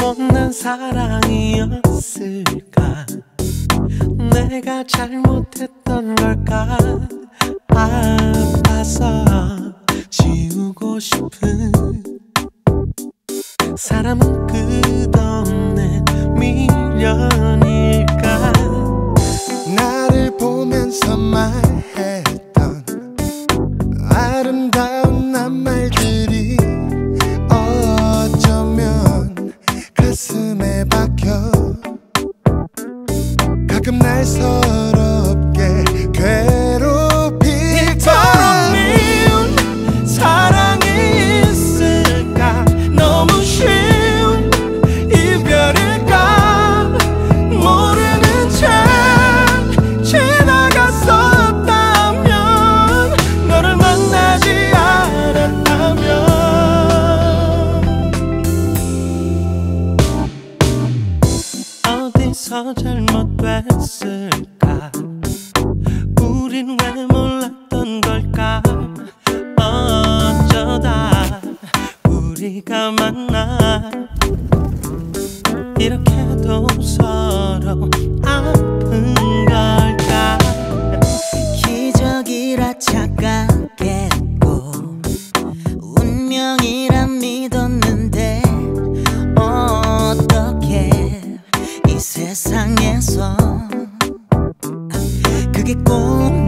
못난 사랑이었을까 내가 잘못했던 걸까? 아파서 지우고 싶은 사람은 잘못됐을까? 우린 왜 몰랐던 걸까? 어쩌다 우리가 만나? 이렇게도 서로 아 que con